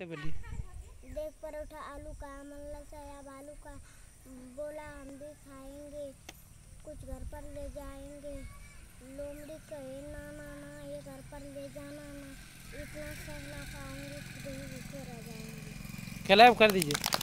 बोली देख परोठा आलू का मल्ला साहब आलू का। बोला हम भी खाएँगे। कुछ घर पर ले जाएँगे। लोमड़ी कहे ना ना ना ये घर पर ले जाना ना। इतना सब ना खाऊँगी खुद ही भूखे रह जाएँगे। क्लैप कर दीजिए।